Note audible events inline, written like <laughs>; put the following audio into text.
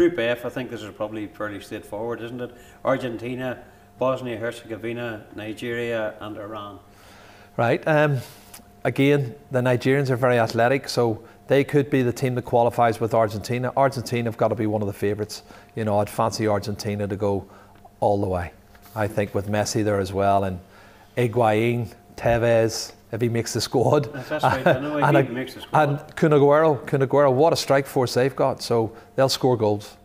Group F, I think this is probably fairly straightforward, isn't it? Argentina, Bosnia Herzegovina, Nigeria, and Iran. Right. Um, again, the Nigerians are very athletic, so they could be the team that qualifies with Argentina. Argentina have got to be one of the favourites. You know, I'd fancy Argentina to go all the way. I think with Messi there as well, and Higuain, Tevez, if he makes the squad. That's right, I know <laughs> and, he makes the squad. And Kun Aguero, Kun Aguero, what a strike force they've got. So they'll score goals.